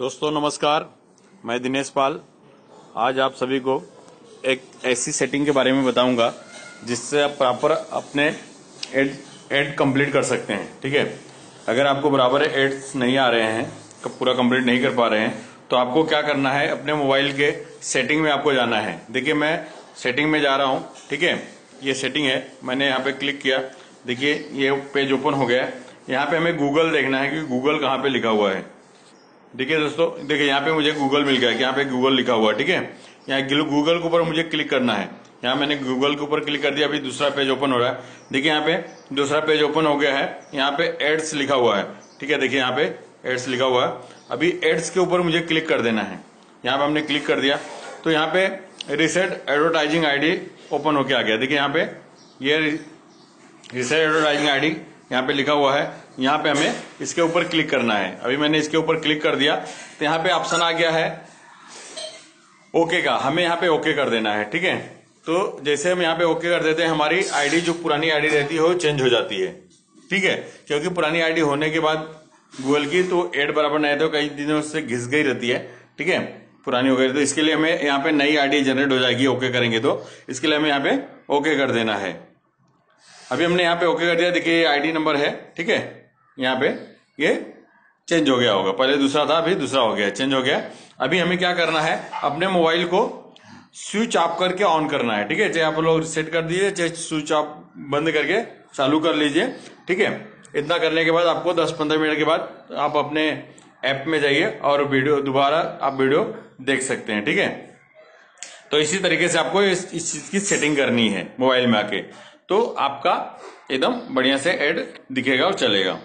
दोस्तों, नमस्कार। मैं दिनेश पाल। आज आप सभी को एक ऐसी सेटिंग के बारे में बताऊँगा, जिससे आप प्रॉपर अपने एड एड कंप्लीट कर सकते हैं, ठीक है? अगर आपको बराबर एड्स नहीं आ रहे हैं, कब पूरा कंप्लीट नहीं कर पा रहे हैं तो आपको क्या करना है, अपने मोबाइल के सेटिंग में आपको जाना है। देखिए, मैं सेटिंग में जा रहा हूँ, ठीक है? ये सेटिंग है, मैंने यहाँ पे क्लिक किया। देखिए, ये पेज ओपन हो गया। यहाँ पे हमें गूगल देखना है कि गूगल कहाँ पे लिखा हुआ है? देखिए दोस्तों, देखिए यहाँ पे मुझे गूगल मिल गया, यहाँ पे गूगल लिखा हुआ है ठीक है? यहाँ गूगल के ऊपर मुझे क्लिक करना है। यहाँ मैंने गूगल के ऊपर क्लिक कर दिया, अभी दूसरा पेज ओपन हो रहा है। देखिए यहाँ पे दूसरा पेज ओपन हो गया है, यहाँ पे एड्स लिखा हुआ है, ठीक है? देखिए यहाँ पे एड्स लिखा हुआ है। अभी एड्स के ऊपर मुझे क्लिक कर देना है। यहाँ पे हमने क्लिक कर दिया। तो यहाँ पे रिसेट एडवर्टाइजिंग आईडी ओपन होके आ गया। देखिए यहाँ पे ये रिसेट एडवर्टाइजिंग आईडी यहाँ पे लिखा हुआ है। यहाँ पे हमें इसके ऊपर क्लिक करना है। अभी मैंने इसके ऊपर क्लिक कर दिया तो यहाँ पे ऑप्शन आ गया है ओके का। हमें यहाँ पे ओके कर देना है, ठीक है? तो जैसे हम यहाँ पे ओके कर देते हैं, हमारी आईडी, जो पुरानी आईडी रहती है, वो चेंज हो जाती है, ठीक है? क्योंकि पुरानी आईडी होने के बाद गूगल की तो एड बराबर नहीं तो कई दिनों से घिस गई रहती है, ठीक है? पुरानी हो गई तो इसके लिए हमें यहाँ पे नई आईडी जनरेट हो जाएगी ओके करेंगे तो। इसके लिए हमें यहाँ पे ओके कर देना है। अभी हमने यहाँ पे ओके कर दिया, देखिए आईडी नंबर है, ठीक है? यहाँ पे ये चेंज हो गया होगा। पहले दूसरा था अभी दूसरा हो गया चेंज हो गया। अभी हमें क्या करना है? अपने मोबाइल को स्विच ऑफ़ करके ऑन करना है ठीक है? चाहे आप लोग सेट कर दीजिए चाहे स्विच ऑफ़ बंद करके चालू कर लीजिए ठीक है? इतना करने के बाद आपको 10-15 मिनट के बाद आप अपने ऐप में जाइए और वीडियो दोबारा आप वीडियो देख सकते हैं ठीक है? तो इसी तरीके से आपको इस, चीज़ की सेटिंग करनी है मोबाइल में आके। तो आपका एकदम बढ़िया से एड दिखेगा और चलेगा।